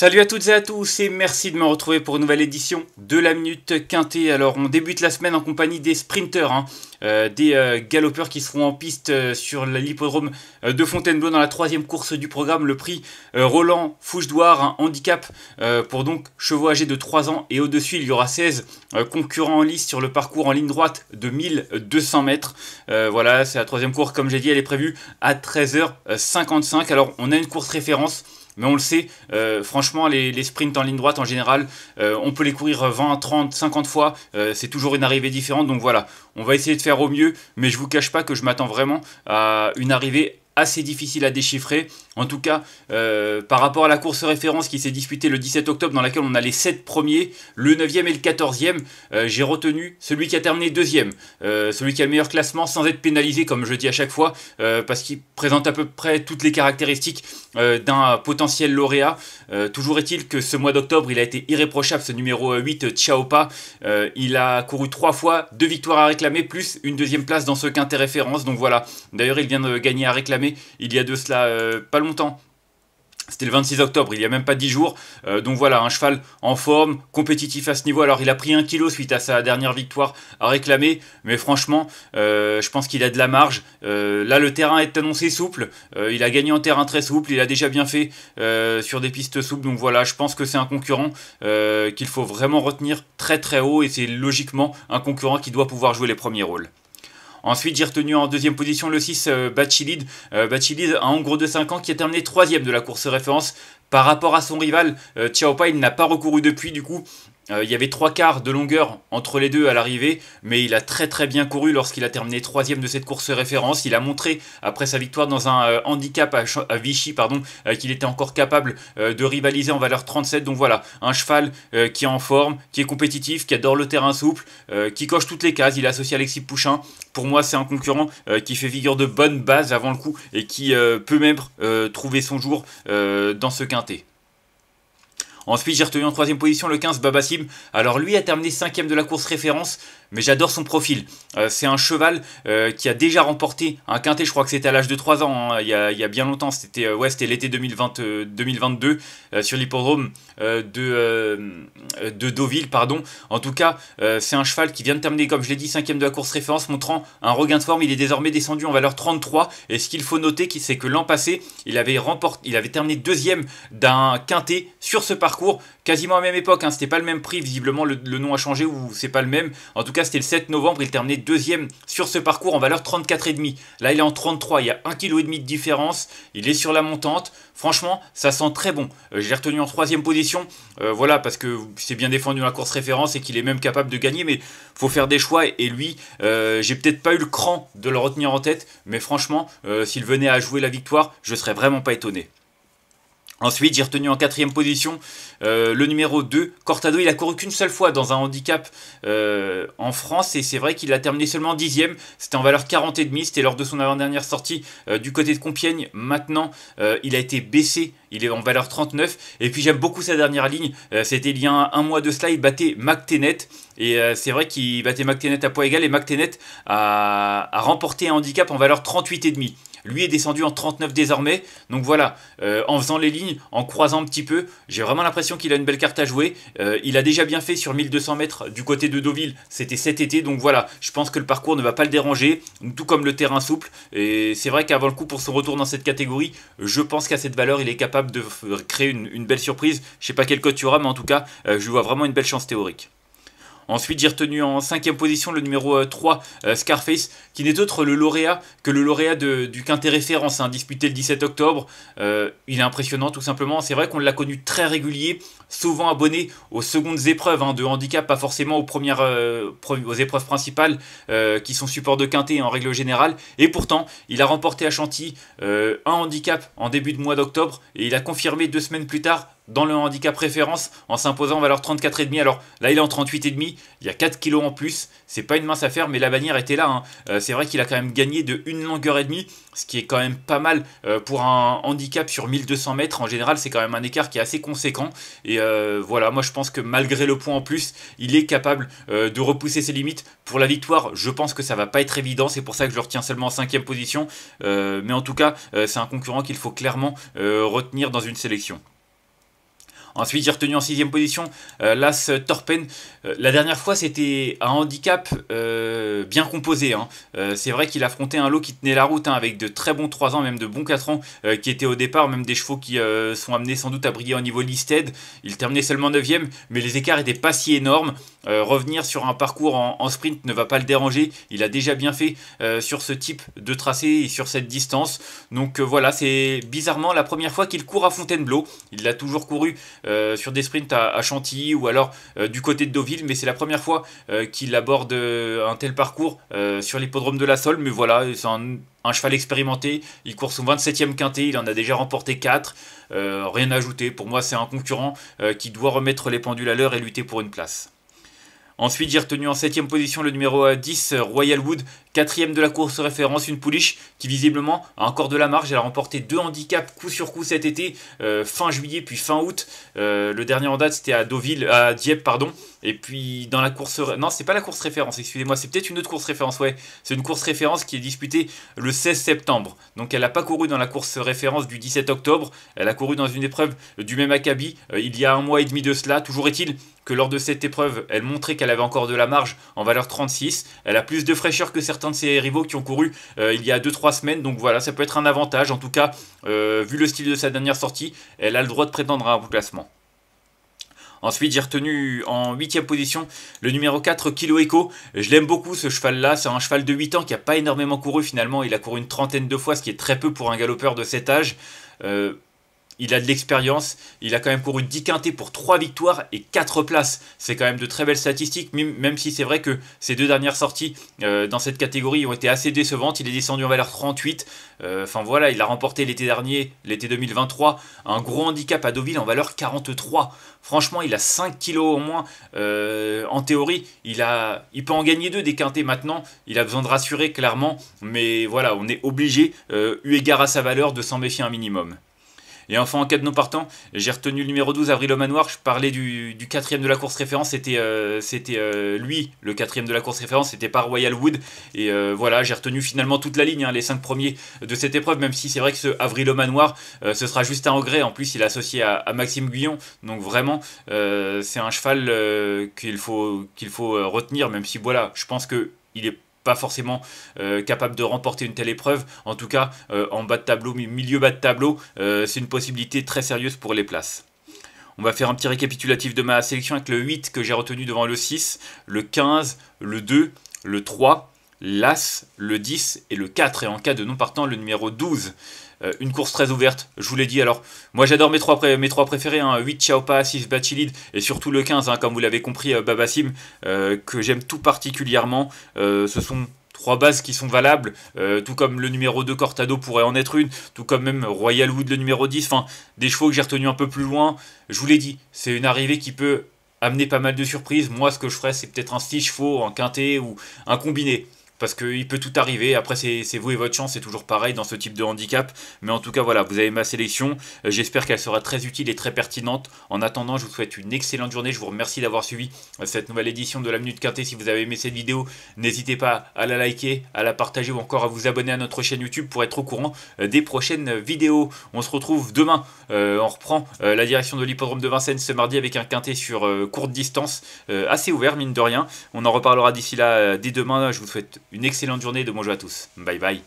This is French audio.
Salut à toutes et à tous et merci de me retrouver pour une nouvelle édition de la Minute Quintée. Alors on débute la semaine en compagnie des sprinters, hein. euh, des euh, galopeurs qui seront en piste euh, sur l'hippodrome de Fontainebleau dans la troisième course du programme, le prix Roland Fouche-Douard, handicap pour donc chevaux âgés de 3 ans et au-dessus il y aura 16 concurrents en lice sur le parcours en ligne droite de 1200 mètres. voilà, c'est la troisième course comme j'ai dit, elle est prévue à 13h55. Alors on a une course référence mais on le sait, euh, franchement, les, sprints en ligne droite en général, euh, on peut les courir 20, 30, 50 fois. Euh, c'est toujours une arrivée différente. Donc voilà, on va essayer de faire au mieux. Mais je vous cache pas que je m'attends vraiment à une arrivée assez difficile à déchiffrer. En tout cas, euh, par rapport à la course référence qui s'est disputée le 17 octobre, dans laquelle on a les 7 premiers, le 9e et le 14e, euh, j'ai retenu celui qui a terminé deuxième, euh, celui qui a le meilleur classement sans être pénalisé, comme je dis à chaque fois, parce qu'il présente à peu près toutes les caractéristiques d'un potentiel lauréat. toujours est-il que ce mois d'octobre, il a été irréprochable, ce numéro 8, Chiaopa. il a couru trois fois, deux victoires à réclamer, plus une deuxième place dans ce quintet référence. Donc voilà, d'ailleurs, il vient de gagner à réclamer il y a de cela pas longtemps. C'était le 26 octobre, il n'y a même pas 10 jours. Euh, donc voilà, un cheval en forme, compétitif à ce niveau. Alors il a pris un kilo suite à sa dernière victoire à réclamer. Mais franchement, euh, je pense qu'il a de la marge. Euh, là, le terrain est annoncé souple. il a gagné en terrain très souple. Il a déjà bien fait sur des pistes souples. Donc voilà, je pense que c'est un concurrent qu'il faut vraiment retenir très très haut. Et c'est logiquement un concurrent qui doit pouvoir jouer les premiers rôles. Ensuite, j'ai retenu en deuxième position le 6 euh, Bachilid. Euh, Bachilid, un Hongre de 5 ans qui a terminé troisième de la course référence. Par rapport à son rival, euh, Chiaopa, il n'a pas recouru depuis, du coup, euh, il y avait trois quarts de longueur entre les deux à l'arrivée, mais il a très très bien couru lorsqu'il a terminé troisième de cette course référence. Il a montré après sa victoire dans un euh, handicap à, Vichy, pardon, euh, qu'il était encore capable de rivaliser en valeur 37. Donc voilà, un cheval qui est en forme, qui est compétitif, qui adore le terrain souple, qui coche toutes les cases. Il est associé à Alexis Pouchin. Pour moi, c'est un concurrent qui fait figure de bonne base avant le coup et qui peut même trouver son jour dans ce quintet. Ensuite, j'ai retenu en troisième position le 15 Babassim. Alors lui a terminé cinquième de la course référence, mais j'adore son profil. Euh, c'est un cheval euh, qui a déjà remporté un quintet, je crois que c'était à l'âge de 3 ans, hein, il, y a, bien longtemps, c'était euh, ouais, l'été 2022 sur l'hippodrome de, de Deauville. Pardon. En tout cas, c'est un cheval qui vient de terminer, comme je l'ai dit, cinquième de la course référence, montrant un regain de forme. Il est désormais descendu en valeur 33. Et ce qu'il faut noter, c'est que l'an passé, il avait, remporté, il avait terminé deuxième d'un quintet sur ce parcours quasiment à la même époque. Hein. C'était pas le même prix, visiblement le, nom a changé ou c'est pas le même. En tout cas, c'était le 7 novembre. Il terminait deuxième sur ce parcours en valeur 34,5. Là, il est en 33. Il y a 1,5 kg de différence. Il est sur la montante. Franchement, ça sent très bon. Euh, J'ai retenu en troisième position. Euh, voilà, parce que c'est bien défendu la course référence et qu'il est même capable de gagner. Mais faut faire des choix. Et lui, euh, j'ai peut-être pas eu le cran de le retenir en tête. Mais franchement, s'il venait à jouer la victoire, je serais vraiment pas étonné. Ensuite, j'ai retenu en quatrième position euh, le numéro 2, Cortado. Il a couru qu'une seule fois dans un handicap euh, en France et c'est vrai qu'il a terminé seulement dixième. C'était en valeur 40,5. C'était lors de son avant-dernière sortie euh, du côté de Compiègne. Maintenant, il a été baissé. Il est en valeur 39. Et puis j'aime beaucoup sa dernière ligne. C'était il y a un, mois de cela. Il battait McTenet. Et c'est vrai qu'il battait McTenet à poids égal. Et McTenet a, a remporté un handicap en valeur 38,5. Lui est descendu en 39 désormais. Donc voilà, euh, en faisant les lignes, en croisant un petit peu, j'ai vraiment l'impression qu'il a une belle carte à jouer. Euh, il a déjà bien fait sur 1200 mètres du côté de Deauville. C'était cet été. Donc voilà, je pense que le parcours ne va pas le déranger. Tout comme le terrain souple. Et c'est vrai qu'avant le coup, pour son retour dans cette catégorie, je pense qu'à cette valeur, il est capable de créer une, belle surprise. Je sais pas quel code tu auras, mais en tout cas, euh, je vois vraiment une belle chance théorique. Ensuite, j'ai retenu en cinquième position le numéro 3, euh, euh, Scarface, qui n'est autre le lauréat que le lauréat du Quintet Référence, hein, disputé le 17 octobre. Euh, il est impressionnant, tout simplement. C'est vrai qu'on l'a connu très régulier, souvent abonné aux secondes épreuves hein, de handicap, pas forcément aux, premières, aux épreuves principales, qui sont support de Quintet en règle générale. Et pourtant, il a remporté à Chantilly un handicap en début de mois d'octobre, et il a confirmé deux semaines plus tard dans le handicap référence en s'imposant en valeur 34,5. Alors là, il est en 38,5. Il y a 4 kilos en plus. C'est pas une mince affaire, mais la bannière était là. Hein. Euh, c'est vrai qu'il a quand même gagné de une longueur et demie, ce qui est quand même pas mal euh, pour un handicap sur 1200 mètres. En général, c'est quand même un écart qui est assez conséquent. Et euh, voilà, moi je pense que malgré le point en plus, il est capable de repousser ses limites. Pour la victoire, je pense que ça va pas être évident. C'est pour ça que je le retiens seulement en cinquième position. mais en tout cas, c'est un concurrent qu'il faut clairement retenir dans une sélection. Ensuite, j'ai retenu en sixième position euh, l'As Torpen. Euh, la dernière fois, c'était un handicap euh, bien composé. Hein. c'est vrai qu'il affrontait un lot qui tenait la route, hein, avec de très bons 3 ans, même de bons 4 ans, qui étaient au départ, même des chevaux qui sont amenés sans doute à briller au niveau listed. Il terminait seulement 9ème, mais les écarts n'étaient pas si énormes. revenir sur un parcours en, sprint ne va pas le déranger. Il a déjà bien fait sur ce type de tracé et sur cette distance. Donc voilà, c'est bizarrement la première fois qu'il court à Fontainebleau. Il l'a toujours couru euh, sur des sprints à, Chantilly ou alors euh, du côté de Deauville, mais c'est la première fois euh, qu'il aborde un tel parcours sur l'hippodrome de la Sole. Mais voilà, c'est un, cheval expérimenté. Il court son 27e quintet, il en a déjà remporté 4. rien à ajouter. Pour moi, c'est un concurrent qui doit remettre les pendules à l'heure et lutter pour une place. Ensuite, j'ai retenu en 7 position le numéro 10, Royal Wood, quatrième de la course référence, une pouliche qui visiblement a encore de la marge. Elle a remporté deux handicaps coup sur coup cet été, euh, fin juillet puis fin août. Euh, le dernier en date c'était à Deauville, à Dieppe, pardon. Et puis dans la course, non c'est pas la course référence, excusez-moi, c'est peut-être une autre course référence, ouais. C'est une course référence qui est disputée le 16 septembre. Donc elle n'a pas couru dans la course référence du 17 octobre. Elle a couru dans une épreuve du même acabit euh, il y a un mois et demi de cela. Toujours est-il que lors de cette épreuve, elle montrait qu'elle avait encore de la marge en valeur 36. Elle a plus de fraîcheur que certains de ses rivaux qui ont couru euh, il y a 2-3 semaines. Donc voilà, ça peut être un avantage. En tout cas, euh, vu le style de sa dernière sortie, elle a le droit de prétendre à un classement. Ensuite, j'ai retenu en 8 position le numéro 4, Kilo Echo. Je l'aime beaucoup ce cheval-là. C'est un cheval de 8 ans qui n'a pas énormément couru finalement. Il a couru une trentaine de fois, ce qui est très peu pour un galopeur de cet âge. Euh, il a de l'expérience, il a quand même couru 10 quintés pour 3 victoires et 4 places. C'est quand même de très belles statistiques, même si c'est vrai que ses deux dernières sorties euh, dans cette catégorie ont été assez décevantes. Il est descendu en valeur 38. Euh, enfin voilà, il a remporté l'été dernier, l'été 2023, un gros handicap à Deauville en valeur 43. Franchement, il a 5 kilos au moins. Euh, en théorie, il, il peut en gagner deux des quintés maintenant. Il a besoin de rassurer clairement. Mais voilà, on est obligé, eu égard à sa valeur, de s'en méfier un minimum. Et enfin, en cas de non partant, j'ai retenu le numéro 12, Avril au Manoir. Je parlais du, quatrième de la course référence. C'était euh, euh, lui, le quatrième de la course référence. C'était pas Royal Wood. Et euh, voilà, j'ai retenu finalement toute la ligne, hein, les cinq premiers de cette épreuve. Même si c'est vrai que ce Avril au Manoir, ce sera juste un regret. En plus, il est associé à, Maxime Guyon. Donc vraiment, c'est un cheval qu'il faut, qu'il faut retenir. Même si voilà, je pense que il est pas forcément euh, capable de remporter une telle épreuve. En tout cas, euh, en bas de tableau, milieu bas de tableau, euh, c'est une possibilité très sérieuse pour les places. On va faire un petit récapitulatif de ma sélection avec le 8 que j'ai retenu devant le 6, le 15, le 2, le 3, l'As, le 10 et le 4. Et en cas de non partant, le numéro 12. Euh, une course très ouverte, je vous l'ai dit. Alors, moi j'adore mes trois, préférés, hein, 8 Chaopa, 6 Bachilid et surtout le 15, hein, comme vous l'avez compris, euh, Babassim, euh, que j'aime tout particulièrement. ce sont trois bases qui sont valables, tout comme le numéro 2 Cortado pourrait en être une, tout comme même Royal Wood le numéro 10, enfin des chevaux que j'ai retenus un peu plus loin. Je vous l'ai dit, c'est une arrivée qui peut amener pas mal de surprises. Moi ce que je ferais c'est peut-être un 6 chevaux, un quintet ou un combiné parce qu'il peut tout arriver. Après, c'est vous et votre chance, c'est toujours pareil dans ce type de handicap. Mais en tout cas, voilà, vous avez ma sélection. Euh, j'espère qu'elle sera très utile et très pertinente. En attendant, je vous souhaite une excellente journée. Je vous remercie d'avoir suivi euh, cette nouvelle édition de la Minute Quintée. Si vous avez aimé cette vidéo, n'hésitez pas à la liker, à la partager ou encore à vous abonner à notre chaîne YouTube pour être au courant euh, des prochaines vidéos. On se retrouve demain. on reprend la direction de l'hippodrome de Vincennes ce mardi avec un quintet sur courte distance, assez ouvert, mine de rien. On en reparlera d'ici là dès demain. Je vous souhaite une excellente journée de bonjour à tous. Bye bye.